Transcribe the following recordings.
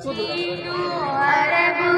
Arebu,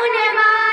Oh Unema!